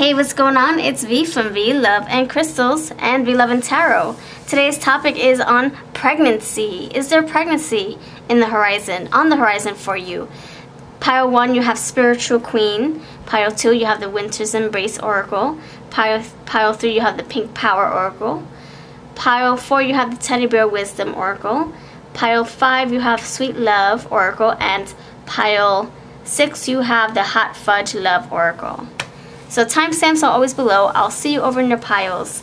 Hey, what's going on? It's V from V Love and Crystals and V Love and Tarot. Today's topic is on pregnancy. Is there pregnancy in the horizon, on the horizon for you? Pile 1, you have Spiritual Queen. Pile 2, you have the Winter's Embrace Oracle. Pile, pile 3, you have the Pink Power Oracle. Pile 4, you have the Teddy Bear Wisdom Oracle. Pile 5, you have Sweet Love Oracle. And pile 6, you have the Hot Fudge Love Oracle. So timestamps are always below. I'll see you over in your piles.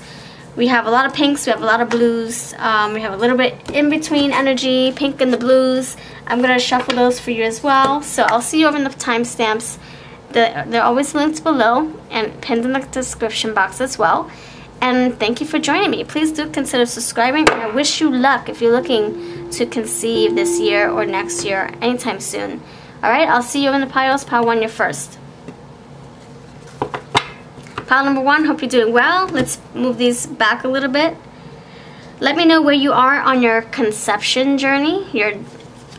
We have a lot of pinks, we have a lot of blues, um, we have a little bit in between energy, pink and the blues. I'm going to shuffle those for you as well. So I'll see you over in the timestamps. The, they're always linked below and pinned in the description box as well. And thank you for joining me. Please do consider subscribing and I wish you luck if you're looking to conceive this year or next year anytime soon. Alright, I'll see you in the piles. Pile 1, you're first. Pile number one, hope you're doing well. Let's move these back a little bit. Let me know where you are on your conception journey, your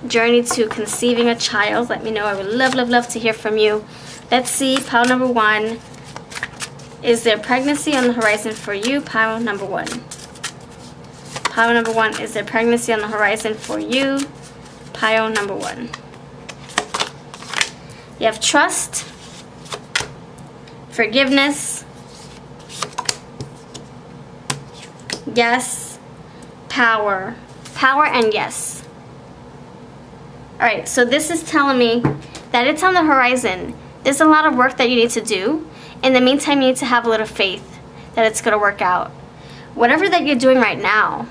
journey to conceiving a child. Let me know. I would love, love, love to hear from you. Let's see, pile number one. Is there pregnancy on the horizon for you? Pile number one. Pile number one, is there pregnancy on the horizon for you? Pile number one. You have trust, forgiveness, yes, power, power and yes. Alright, so this is telling me that it's on the horizon. There's a lot of work that you need to do. In the meantime, you need to have a little faith that it's going to work out. Whatever that you're doing right now,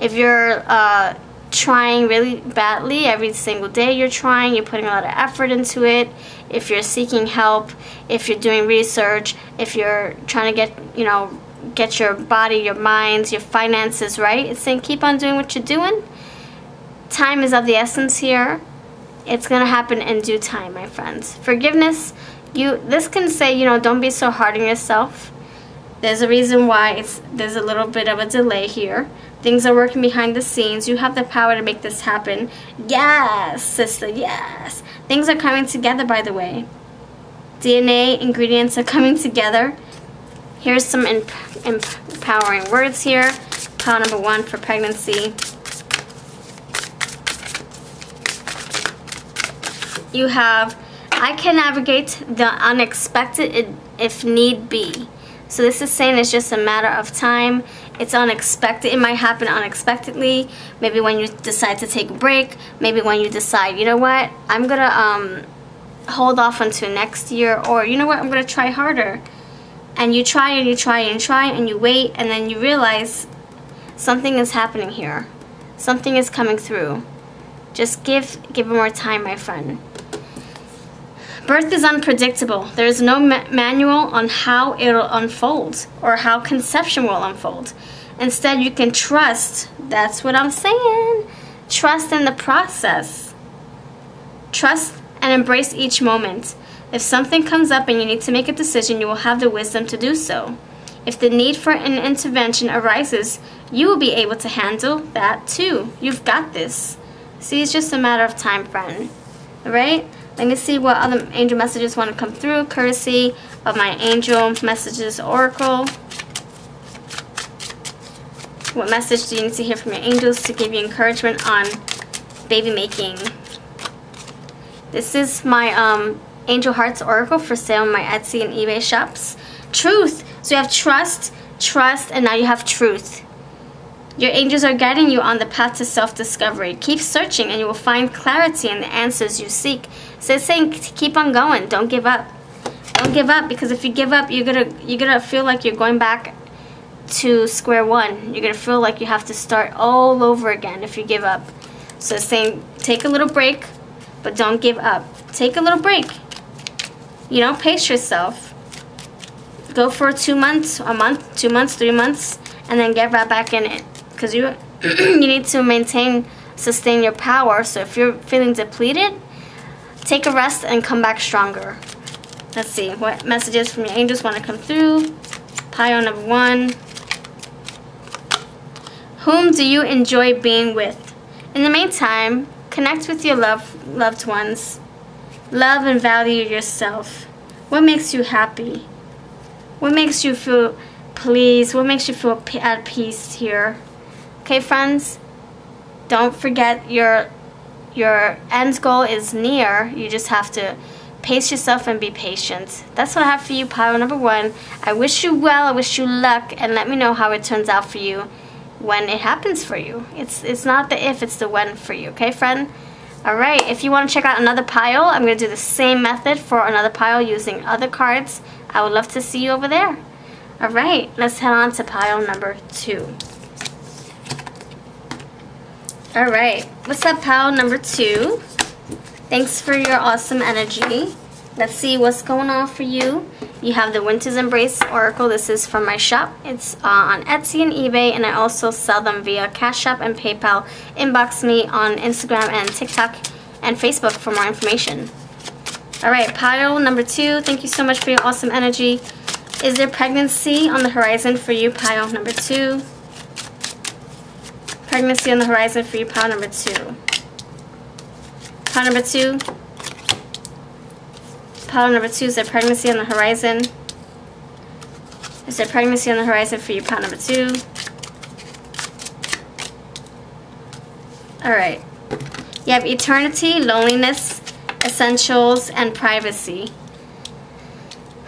if you're uh, trying really badly every single day you're trying, you're putting a lot of effort into it, if you're seeking help, if you're doing research, if you're trying to get, you know, get your body, your minds, your finances right, it's saying keep on doing what you're doing. Time is of the essence here. It's going to happen in due time, my friends. Forgiveness, you this can say, you know, don't be so hard on yourself. There's a reason why it's there's a little bit of a delay here. Things are working behind the scenes. You have the power to make this happen. Yes, sister, yes. Things are coming together, by the way. DNA ingredients are coming together. Here's some empowering words here. Pile number one for pregnancy. You have, I can navigate the unexpected if need be. So this is saying it's just a matter of time it's unexpected. It might happen unexpectedly. Maybe when you decide to take a break. Maybe when you decide, you know what, I'm going to um, hold off until next year. Or, you know what, I'm going to try harder. And you try and you try and try and you wait and then you realize something is happening here. Something is coming through. Just give, give it more time, my friend. Birth is unpredictable. There is no ma manual on how it'll unfold or how conception will unfold. Instead, you can trust. That's what I'm saying. Trust in the process. Trust and embrace each moment. If something comes up and you need to make a decision, you will have the wisdom to do so. If the need for an intervention arises, you will be able to handle that too. You've got this. See, it's just a matter of time, friend. Alright? Let me see what other angel messages want to come through, courtesy of my angel messages oracle. What message do you need to hear from your angels to give you encouragement on baby making? This is my um, Angel Hearts Oracle for sale on my Etsy and eBay shops. Truth. So you have trust, trust, and now you have truth. Your angels are guiding you on the path to self-discovery. Keep searching and you will find clarity in the answers you seek. So it's saying keep on going. Don't give up. Don't give up because if you give up, you're gonna you're gonna feel like you're going back to square one. You're gonna feel like you have to start all over again if you give up. So it's saying take a little break, but don't give up. Take a little break. You know, pace yourself. Go for two months, a month, two months, three months, and then get right back in it. Because you you need to maintain sustain your power. So if you're feeling depleted take a rest and come back stronger. Let's see what messages from your angels want to come through? Pile number one. Whom do you enjoy being with? In the meantime connect with your love, loved ones love and value yourself what makes you happy What makes you feel pleased? What makes you feel at peace here? Okay, friends? Don't forget your your end goal is near. You just have to pace yourself and be patient. That's what I have for you, pile number one. I wish you well, I wish you luck, and let me know how it turns out for you when it happens for you. It's it's not the if, it's the when for you, okay, friend? Alright, if you want to check out another pile, I'm going to do the same method for another pile using other cards. I would love to see you over there. Alright, let's head on to pile number two. Alright, what's up pile number two? Thanks for your awesome energy. Let's see what's going on for you. You have the Winter's Embrace Oracle. This is from my shop. It's uh, on Etsy and eBay, and I also sell them via Cash App and PayPal. Inbox me on Instagram and TikTok and Facebook for more information. Alright, pile number two. Thank you so much for your awesome energy. Is there pregnancy on the horizon for you, pile number two? Pregnancy on the horizon for you, pile number two. Pile number two. Pile number two is there pregnancy on the horizon. Is there pregnancy on the horizon for you, pile number two? Alright. You have eternity, loneliness, essentials, and privacy.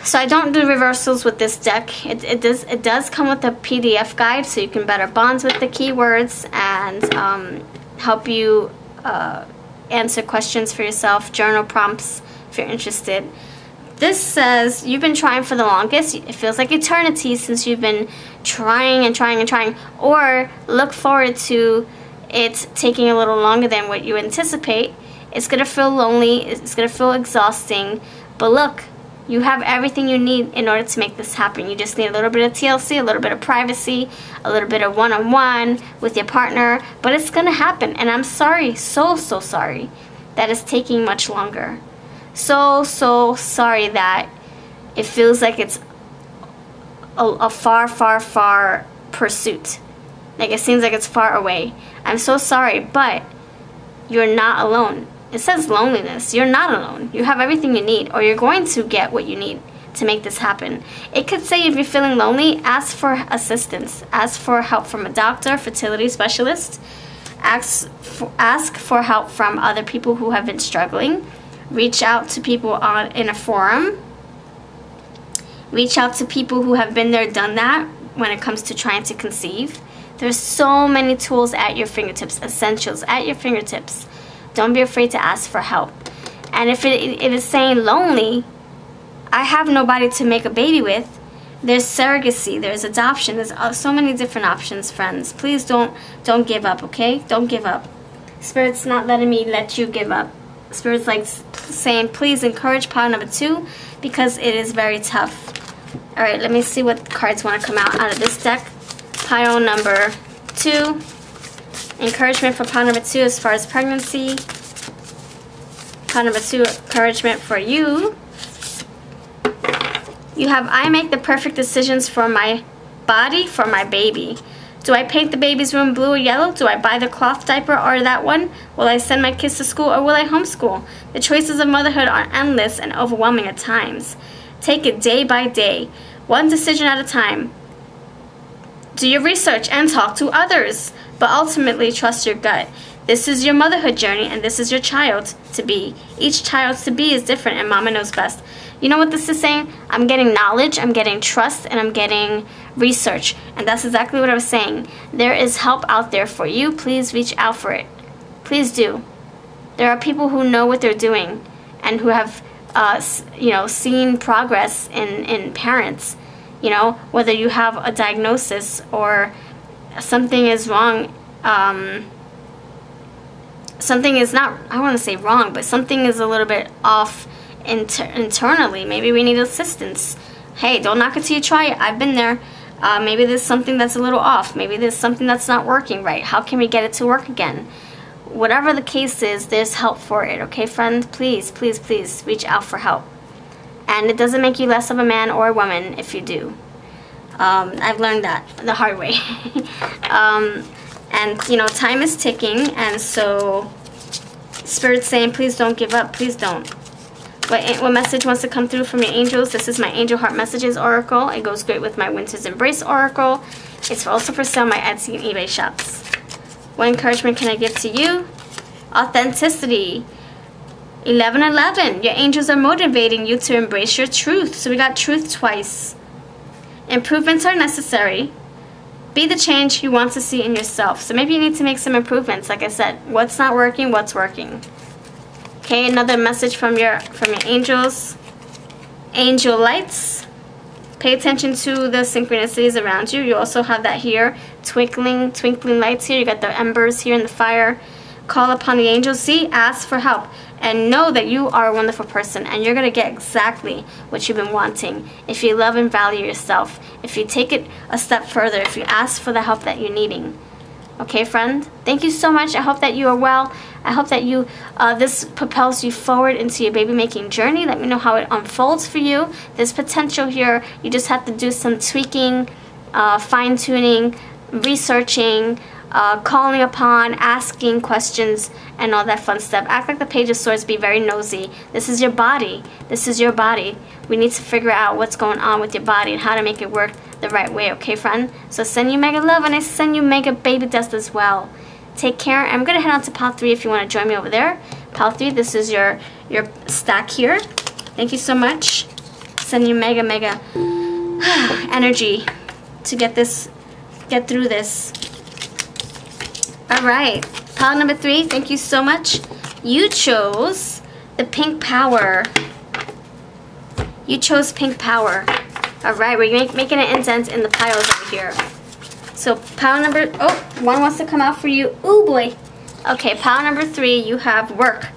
So I don't do reversals with this deck. It, it, does it does come with a PDF guide so you can better bond with the keywords and um, help you uh, answer questions for yourself, journal prompts if you're interested. This says you've been trying for the longest. It feels like eternity since you've been trying and trying and trying. Or look forward to it taking a little longer than what you anticipate. It's going to feel lonely. It's going to feel exhausting. But look, you have everything you need in order to make this happen. You just need a little bit of TLC, a little bit of privacy, a little bit of one-on-one -on -one with your partner, but it's going to happen. And I'm sorry, so, so sorry that it's taking much longer. So, so sorry that it feels like it's a, a far, far, far pursuit. Like it seems like it's far away. I'm so sorry, but you're not alone. It says loneliness. You're not alone. You have everything you need, or you're going to get what you need to make this happen. It could say if you're feeling lonely, ask for assistance. Ask for help from a doctor, fertility specialist. Ask for, ask for help from other people who have been struggling. Reach out to people on in a forum. Reach out to people who have been there, done that when it comes to trying to conceive. There's so many tools at your fingertips, essentials at your fingertips don't be afraid to ask for help. And if it, it is saying lonely, I have nobody to make a baby with. There's surrogacy, there's adoption, there's uh, so many different options, friends. Please don't don't give up, okay? Don't give up. Spirit's not letting me let you give up. Spirit's like saying, please encourage pile number two because it is very tough. All right, let me see what cards want to come out out of this deck. Pile number two. Encouragement for pile number two as far as pregnancy. Pile number two, encouragement for you. You have, I make the perfect decisions for my body, for my baby. Do I paint the baby's room blue or yellow? Do I buy the cloth diaper or that one? Will I send my kids to school or will I homeschool? The choices of motherhood are endless and overwhelming at times. Take it day by day, one decision at a time. Do your research and talk to others but ultimately trust your gut. This is your motherhood journey, and this is your child to be. Each child to be is different, and mama knows best. You know what this is saying? I'm getting knowledge, I'm getting trust, and I'm getting research. And that's exactly what I was saying. There is help out there for you. Please reach out for it. Please do. There are people who know what they're doing and who have, uh, you know, seen progress in, in parents. You know, whether you have a diagnosis or something is wrong um, something is not I want to say wrong but something is a little bit off inter internally. Maybe we need assistance. Hey don't knock it till you try it. I've been there. Uh, maybe there's something that's a little off. Maybe there's something that's not working right. How can we get it to work again? Whatever the case is there's help for it okay friend? Please please please reach out for help. And it doesn't make you less of a man or a woman if you do. Um, I've learned that the hard way. um, and you know, time is ticking, and so Spirit's saying, please don't give up, please don't. What, what message wants to come through from your angels. This is my Angel Heart Messages Oracle. It goes great with my Winter's Embrace Oracle. It's also for sale my Etsy and eBay shops. What encouragement can I give to you? Authenticity. 1111. Your angels are motivating you to embrace your truth. So we got truth twice. Improvements are necessary. Be the change you want to see in yourself. So maybe you need to make some improvements. Like I said, what's not working, what's working. Okay, another message from your from your angels. Angel lights. Pay attention to the synchronicities around you. You also have that here, twinkling, twinkling lights here. You got the embers here in the fire. Call upon the angels. See, ask for help and know that you are a wonderful person and you're going to get exactly what you've been wanting if you love and value yourself, if you take it a step further, if you ask for the help that you're needing. Okay, friend? Thank you so much. I hope that you are well. I hope that you uh, this propels you forward into your baby making journey. Let me know how it unfolds for you. There's potential here. You just have to do some tweaking, uh, fine tuning, researching, uh, calling upon, asking questions, and all that fun stuff. Act like the Page of Swords. Be very nosy. This is your body. This is your body. We need to figure out what's going on with your body and how to make it work the right way, okay, friend? So send you mega love, and I send you mega baby dust as well. Take care. I'm going to head on to pile 3 if you want to join me over there. Pile 3, this is your, your stack here. Thank you so much. Send you mega, mega energy to get this, get through this. All right. Pile number 3, thank you so much. You chose the pink power. You chose pink power. Alright, we're make, making an indent in the piles over here. So pile number, oh, one wants to come out for you. Oh boy. Okay, pile number three, you have work.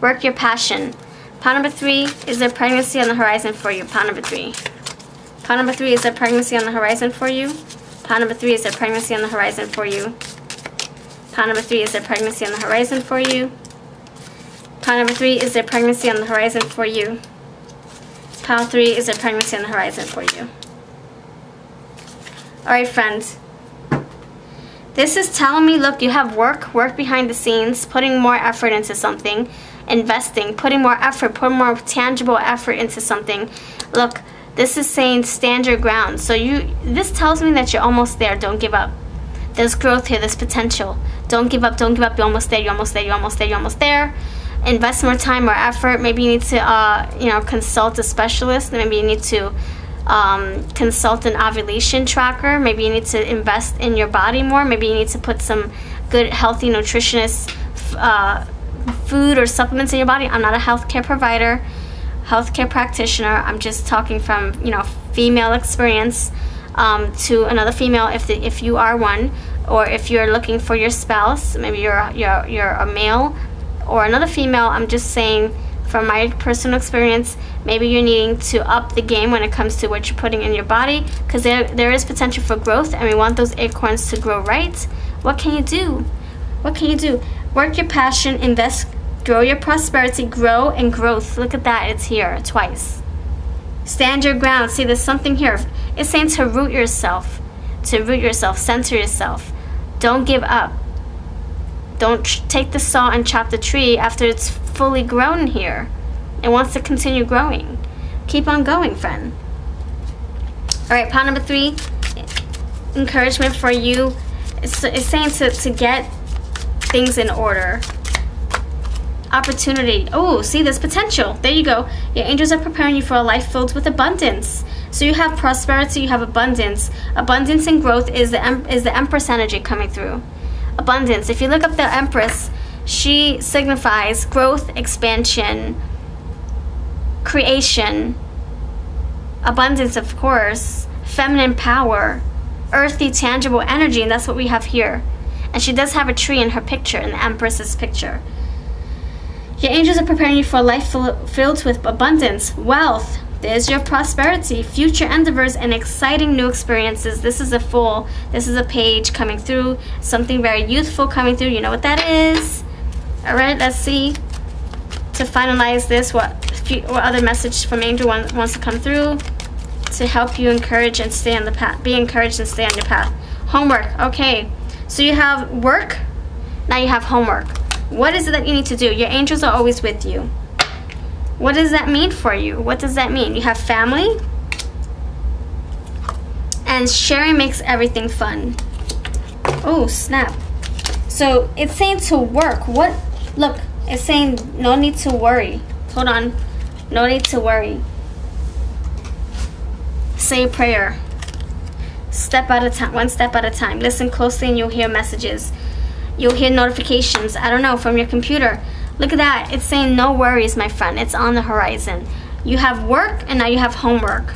Work your passion. Pile number three, is there pregnancy on the horizon for you? Pile number three. Pile number three, is there pregnancy on the horizon for you? Pile number three, is there pregnancy on the horizon for you? Pile number three, is there pregnancy on the horizon for you? Pile number three, is there pregnancy on the horizon for you? Pile 3 is there pregnancy on the horizon for you. Alright friends, this is telling me, look, you have work, work behind the scenes, putting more effort into something, investing, putting more effort, putting more tangible effort into something. Look, this is saying stand your ground. So you, this tells me that you're almost there. Don't give up. There's growth here. There's potential. Don't give up. Don't give up. You're almost there. You're almost there. You're almost there. You're almost there invest more time or effort. Maybe you need to, uh, you know, consult a specialist. Maybe you need to um, consult an ovulation tracker. Maybe you need to invest in your body more. Maybe you need to put some good, healthy, nutritious uh, food or supplements in your body. I'm not a healthcare provider, healthcare practitioner. I'm just talking from, you know, female experience um, to another female if, the, if you are one or if you're looking for your spouse, maybe you're, you're, you're a male or another female, I'm just saying from my personal experience, maybe you're needing to up the game when it comes to what you're putting in your body because there, there is potential for growth and we want those acorns to grow right. What can you do? What can you do? Work your passion, invest, grow your prosperity, grow and growth. Look at that, it's here twice. Stand your ground. See, there's something here. It's saying to root yourself, to root yourself, center yourself. Don't give up. Don't take the saw and chop the tree after it's fully grown here. It wants to continue growing. Keep on going, friend. All right, pile number three, encouragement for you. It's, it's saying to, to get things in order. Opportunity. Oh, see, there's potential. There you go. Your angels are preparing you for a life filled with abundance. So you have prosperity, you have abundance. Abundance and growth is the, is the Empress energy coming through abundance. If you look up the Empress, she signifies growth, expansion, creation, abundance, of course, feminine power, earthy, tangible energy, and that's what we have here. And she does have a tree in her picture, in the Empress's picture. Your angels are preparing you for a life filled with abundance, wealth, there's your prosperity, future endeavors, and exciting new experiences. This is a full, this is a page coming through, something very youthful coming through. You know what that is? All right, let's see. To finalize this, what, what other message from Angel wants to come through to help you encourage and stay on the path. Be encouraged and stay on your path. Homework, okay. So you have work, now you have homework. What is it that you need to do? Your angels are always with you. What does that mean for you? What does that mean? You have family? And sharing makes everything fun. Oh, snap. So it's saying to work. What? Look, it's saying no need to worry. Hold on. No need to worry. Say a prayer. Step at a time, one step at a time. Listen closely and you'll hear messages. You'll hear notifications, I don't know, from your computer. Look at that. It's saying no worries, my friend. It's on the horizon. You have work and now you have homework.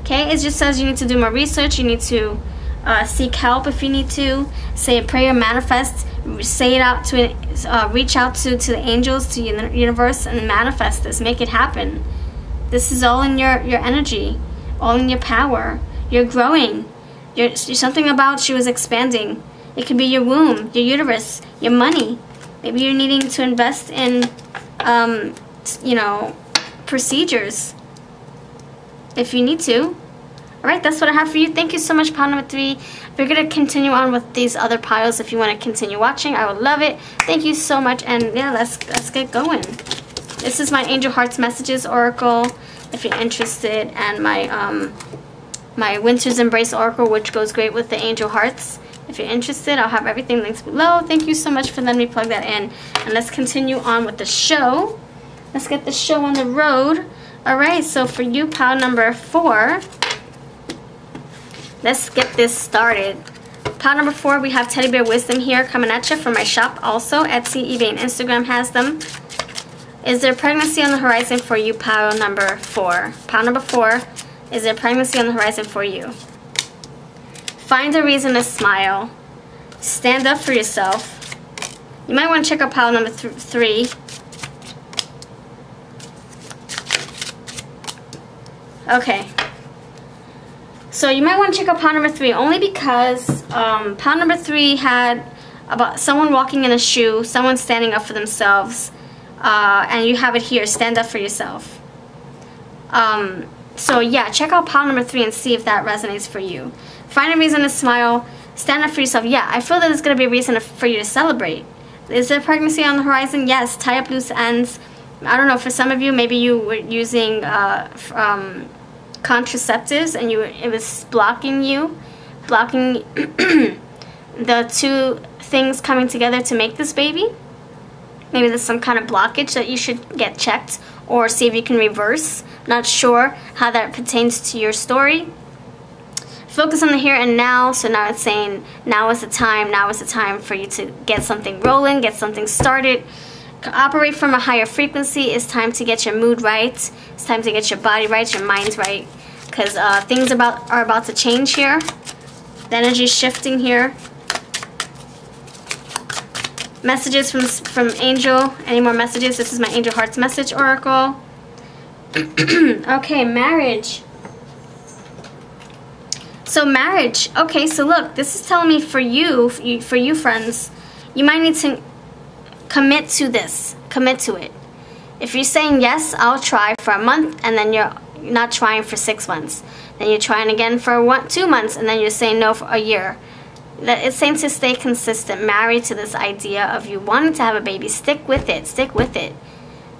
Okay, it just says you need to do more research. You need to uh, seek help if you need to. Say a prayer, manifest. Say it out to, uh, reach out to, to the angels, to the universe, and manifest this. Make it happen. This is all in your, your energy, all in your power. You're growing. You're, something about you is expanding. It could be your womb, your uterus, your money. Maybe you're needing to invest in, um, you know, procedures if you need to. All right, that's what I have for you. Thank you so much, pile number three. We're going to continue on with these other piles if you want to continue watching. I would love it. Thank you so much. And yeah, let's, let's get going. This is my Angel Hearts Messages Oracle if you're interested. And my, um, my Winter's Embrace Oracle, which goes great with the Angel Hearts. If you're interested, I'll have everything linked below. Thank you so much for letting me plug that in. And let's continue on with the show. Let's get the show on the road. All right, so for you, pile number four, let's get this started. Pile number four, we have Teddy Bear Wisdom here coming at you from my shop also. Etsy, eBay, and Instagram has them. Is there pregnancy on the horizon for you, pile number four? Pile number four, is there pregnancy on the horizon for you? Find a reason to smile. Stand up for yourself. You might want to check out pile number th three. Okay. So you might want to check out pile number three only because um, pile number three had about someone walking in a shoe, someone standing up for themselves, uh, and you have it here, stand up for yourself. Um, so yeah, check out pile number three and see if that resonates for you. Find a reason to smile. Stand up for yourself. Yeah, I feel that there's going to be a reason for you to celebrate. Is there pregnancy on the horizon? Yes. Tie up loose ends. I don't know, for some of you, maybe you were using uh, um, contraceptives and you it was blocking you, blocking the two things coming together to make this baby. Maybe there's some kind of blockage that you should get checked or see if you can reverse. Not sure how that pertains to your story focus on the here and now. So now it's saying now is the time, now is the time for you to get something rolling, get something started. Operate from a higher frequency. It's time to get your mood right. It's time to get your body right, your mind right. Because uh, things about are about to change here. The energy is shifting here. Messages from, from Angel. Any more messages? This is my Angel Hearts Message Oracle. okay, marriage. So marriage. Okay, so look, this is telling me for you, for you, friends, you might need to commit to this. Commit to it. If you're saying yes, I'll try for a month, and then you're not trying for six months, then you're trying again for one, two months, and then you're saying no for a year. It's saying to stay consistent, married to this idea of you wanting to have a baby. Stick with it. Stick with it.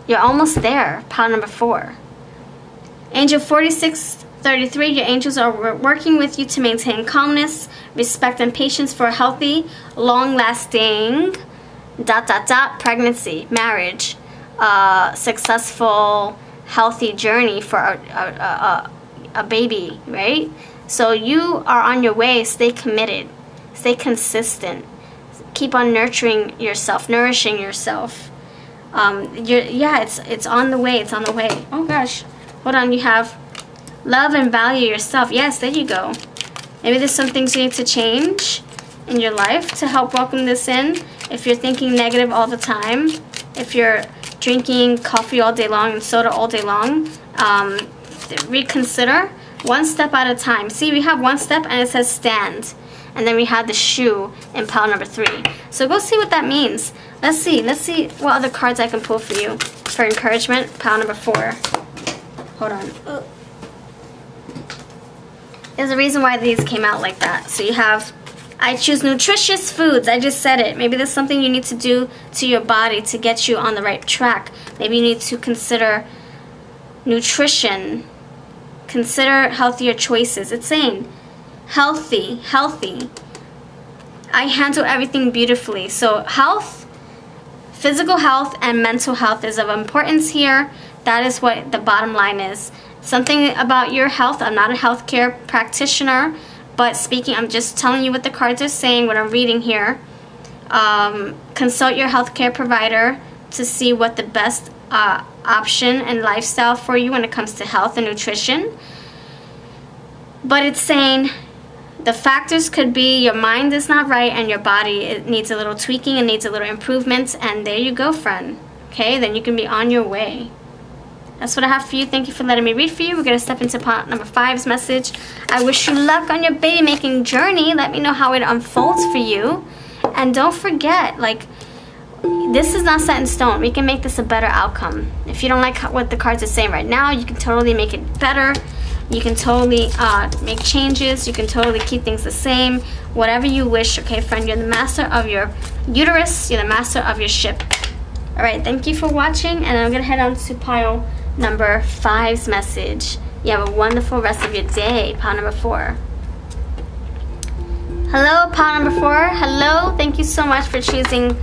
You're almost there. Pile number four. Angel 46 33, your angels are working with you to maintain calmness, respect, and patience for a healthy, long-lasting, dot, dot, dot, pregnancy, marriage, uh, successful, healthy journey for a, a, a, a baby, right? So you are on your way. Stay committed. Stay consistent. Keep on nurturing yourself, nourishing yourself. Um, yeah, it's it's on the way. It's on the way. Oh gosh, hold on. You have Love and value yourself. Yes, there you go. Maybe there's some things you need to change in your life to help welcome this in. If you're thinking negative all the time, if you're drinking coffee all day long and soda all day long, um, reconsider one step at a time. See, we have one step and it says stand. And then we have the shoe in pile number three. So go see what that means. Let's see. Let's see what other cards I can pull for you for encouragement. Pile number four. Hold on. There's a reason why these came out like that. So you have I choose nutritious foods. I just said it. Maybe there's something you need to do to your body to get you on the right track. Maybe you need to consider nutrition. Consider healthier choices. It's saying healthy, healthy. I handle everything beautifully. So health, physical health and mental health is of importance here. That is what the bottom line is. Something about your health. I'm not a healthcare practitioner but speaking, I'm just telling you what the cards are saying, what I'm reading here. Um, consult your healthcare provider to see what the best uh, option and lifestyle for you when it comes to health and nutrition. But it's saying the factors could be your mind is not right and your body it needs a little tweaking and needs a little improvement. And there you go, friend. Okay, then you can be on your way. That's what I have for you. Thank you for letting me read for you. We're going to step into part number five's message. I wish you luck on your baby making journey. Let me know how it unfolds for you. And don't forget, like, this is not set in stone. We can make this a better outcome. If you don't like what the cards are saying right now, you can totally make it better. You can totally uh, make changes. You can totally keep things the same. Whatever you wish, okay, friend? You're the master of your uterus. You're the master of your ship. All right, thank you for watching, and I'm going to head on to pile number five's message. You have a wonderful rest of your day. Pile number four. Hello, pile number four. Hello. Thank you so much for choosing.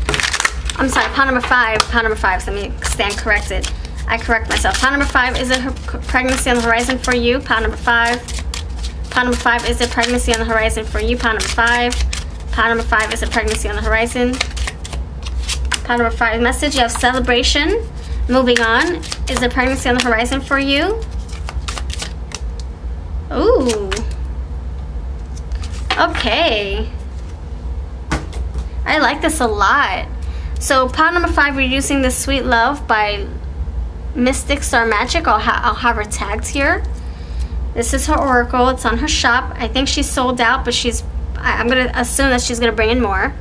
I'm sorry, pile number five. Pile number five. So let me stand corrected. I correct myself. Pile number five is a pregnancy on the horizon for you. Pile number five. Pile number five is a pregnancy on the horizon for you. Pile number five. Pile number five is a pregnancy on the horizon. Pile number five message. You have celebration Moving on, is a pregnancy on the horizon for you? Ooh. Okay. I like this a lot. So pile number five, we're using the Sweet Love by Mystic Star Magic. I'll, ha I'll have her tagged here. This is her oracle. It's on her shop. I think she's sold out, but she's. I, I'm gonna assume that she's gonna bring in more.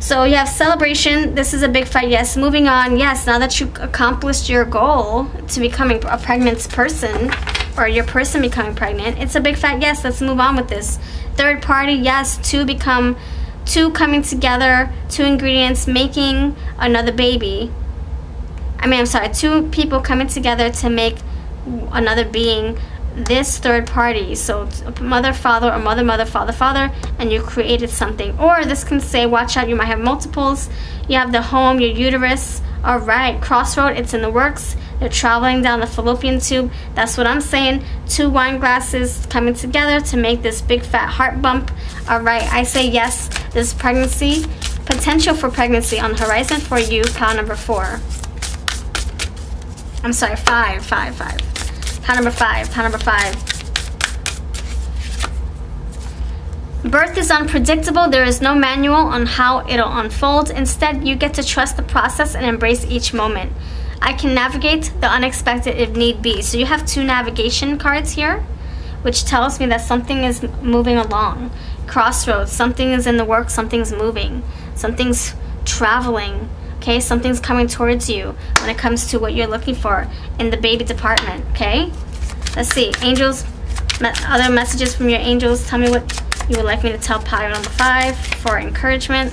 So you have celebration. This is a big fight. Yes. Moving on. Yes. Now that you accomplished your goal to becoming a pregnant person, or your person becoming pregnant, it's a big fat yes. Let's move on with this. Third party. Yes. To become, two coming together. Two ingredients making another baby. I mean, I'm sorry. Two people coming together to make another being this third party. So mother father or mother mother father father and you created something. Or this can say watch out you might have multiples. You have the home your uterus. All right crossroad it's in the works. They're traveling down the fallopian tube. That's what i'm saying. Two wine glasses coming together to make this big fat heart bump. All right i say yes. This pregnancy potential for pregnancy on the horizon for you pile number four. I'm sorry five five five Pile number five, pile number five. Birth is unpredictable. There is no manual on how it'll unfold. Instead, you get to trust the process and embrace each moment. I can navigate the unexpected if need be. So you have two navigation cards here, which tells me that something is moving along. Crossroads, something is in the work, something's moving, something's traveling, okay? Something's coming towards you when it comes to what you're looking for in the baby department, okay? Let's see, angels, other messages from your angels. Tell me what you would like me to tell pile number five for encouragement.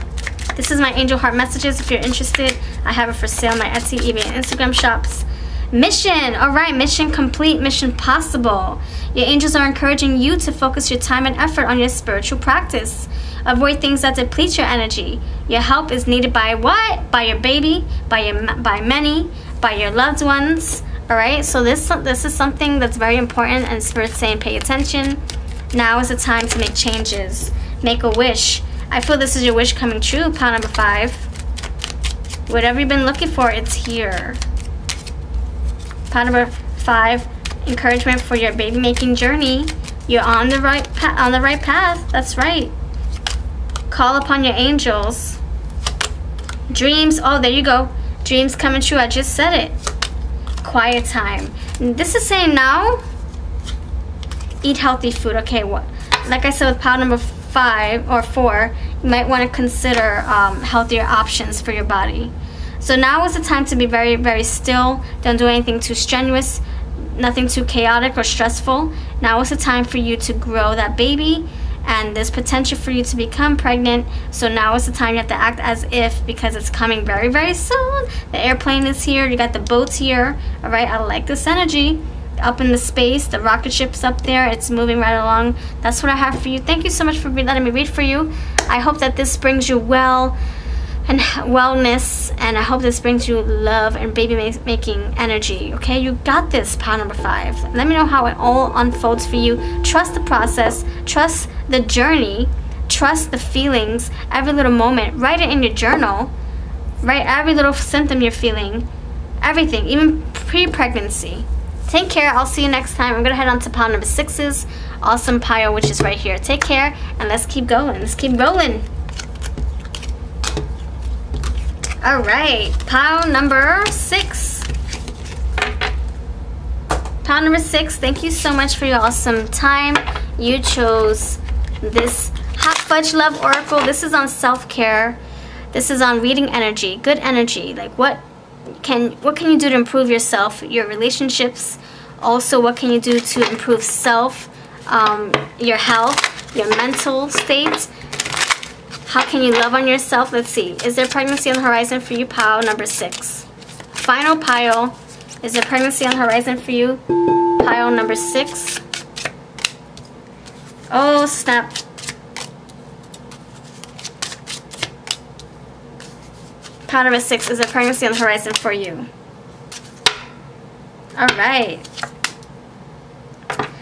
This is my angel heart messages. If you're interested, I have it for sale my Etsy, eBay, and Instagram shops. Mission, all right, mission complete, mission possible. Your angels are encouraging you to focus your time and effort on your spiritual practice. Avoid things that deplete your energy. Your help is needed by what? By your baby, by your by many, by your loved ones. All right. So this this is something that's very important, and Spirit's saying pay attention. Now is the time to make changes. Make a wish. I feel this is your wish coming true. Pile number five. Whatever you've been looking for, it's here. Pile number five. Encouragement for your baby making journey. You're on the right on the right path. That's right. Call upon your angels. Dreams. Oh, there you go. Dreams coming true. I just said it. Quiet time. This is saying now, eat healthy food. Okay, what? Like I said with pile number five or four, you might want to consider um, healthier options for your body. So now is the time to be very, very still. Don't do anything too strenuous, nothing too chaotic or stressful. Now is the time for you to grow that baby and there's potential for you to become pregnant. So now is the time you have to act as if because it's coming very, very soon. The airplane is here, you got the boats here. All right, I like this energy. Up in the space, the rocket ship's up there, it's moving right along. That's what I have for you. Thank you so much for letting me read for you. I hope that this brings you well and wellness and I hope this brings you love and baby making energy okay? You got this pile number five. Let me know how it all unfolds for you. Trust the process trust the journey trust the feelings. Every little moment write it in your journal. Write every little symptom you're feeling. Everything even pre-pregnancy. Take care. I'll see you next time. I'm gonna head on to pile number six's awesome pile which is right here. Take care and let's keep going. Let's keep rolling all right, pile number six. Pile number six, thank you so much for your awesome time. You chose this Hot Fudge Love Oracle. This is on self-care. This is on reading energy, good energy. Like what can what can you do to improve yourself, your relationships? Also, what can you do to improve self, um, your health, your mental state, how can you love on yourself? Let's see. Is there pregnancy on the horizon for you? Pile number six. Final pile. Is there pregnancy on the horizon for you? Pile number six. Oh, snap. Pile number six. Is there pregnancy on the horizon for you? All right.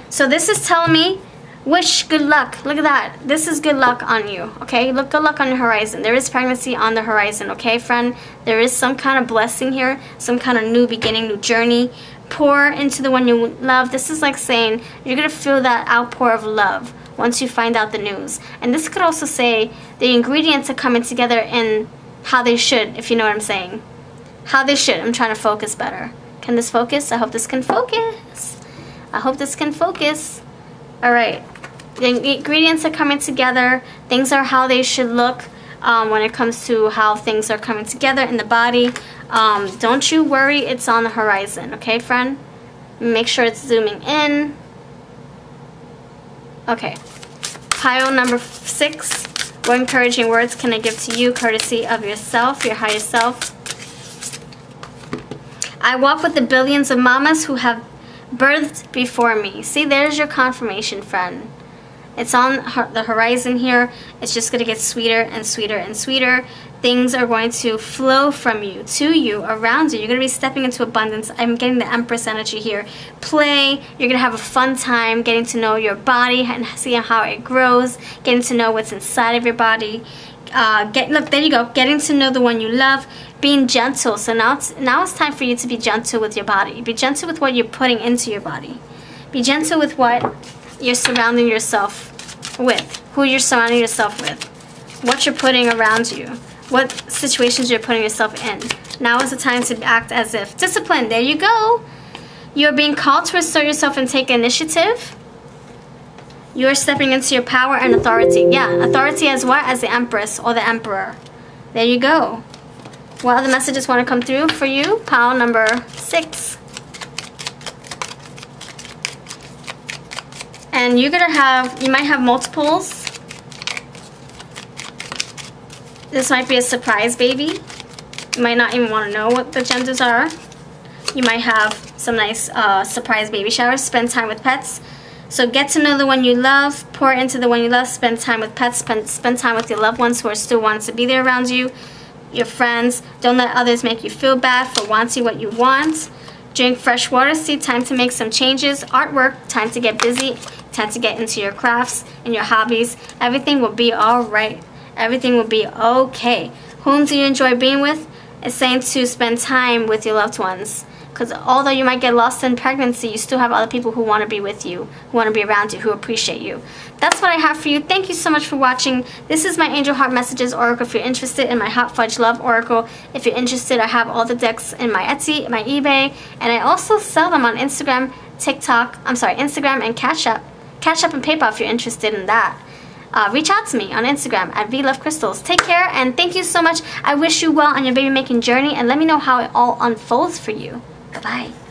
So this is telling me Wish good luck. Look at that. This is good luck on you, okay? Look good luck on the horizon. There is pregnancy on the horizon, okay, friend? There is some kind of blessing here, some kind of new beginning, new journey. Pour into the one you love. This is like saying you're going to feel that outpour of love once you find out the news. And this could also say the ingredients are coming together in how they should, if you know what I'm saying. How they should. I'm trying to focus better. Can this focus? I hope this can focus. I hope this can focus. All right the ingredients are coming together. Things are how they should look um, when it comes to how things are coming together in the body. Um, don't you worry, it's on the horizon, okay, friend? Make sure it's zooming in. Okay. Pile number six. What encouraging words can I give to you, courtesy of yourself, your higher self? I walk with the billions of mamas who have birthed before me. See, there's your confirmation, friend. It's on the horizon here. It's just going to get sweeter and sweeter and sweeter. Things are going to flow from you, to you, around you. You're going to be stepping into abundance. I'm getting the Empress energy here. Play. You're going to have a fun time getting to know your body and seeing how it grows, getting to know what's inside of your body. Uh, get look there you go getting to know the one you love being gentle so now it's now it's time for you to be gentle with your body be gentle with what you're putting into your body be gentle with what you're surrounding yourself with, who you're surrounding yourself with, what you're putting around you, what situations you're putting yourself in. Now is the time to act as if. Discipline, there you go. You're being called to assert yourself and take initiative. You're stepping into your power and authority. Yeah, authority as what? As the empress or the emperor. There you go. What other messages want to come through for you? Pile number six. And you're gonna have you might have multiples. This might be a surprise baby. You might not even want to know what the genders are. You might have some nice uh, surprise baby showers. Spend time with pets. So get to know the one you love pour into the one you love spend time with pets spend, spend time with your loved ones who are still wanting to be there around you your friends. Don't let others make you feel bad for wanting what you want. Drink fresh water see time to make some changes. Artwork time to get busy time to get into your crafts and your hobbies, everything will be alright. Everything will be okay. Whom do you enjoy being with? It's saying to spend time with your loved ones. Because although you might get lost in pregnancy, you still have other people who want to be with you, who want to be around you, who appreciate you. That's what I have for you. Thank you so much for watching. This is my Angel Heart Messages Oracle. If you're interested in my Hot Fudge Love Oracle, if you're interested, I have all the decks in my Etsy, my eBay, and I also sell them on Instagram, TikTok, I'm sorry, Instagram and Cash App. Cash App and PayPal if you're interested in that. Uh, reach out to me on Instagram at VLoveCrystals. Take care and thank you so much. I wish you well on your baby making journey and let me know how it all unfolds for you. Bye-bye.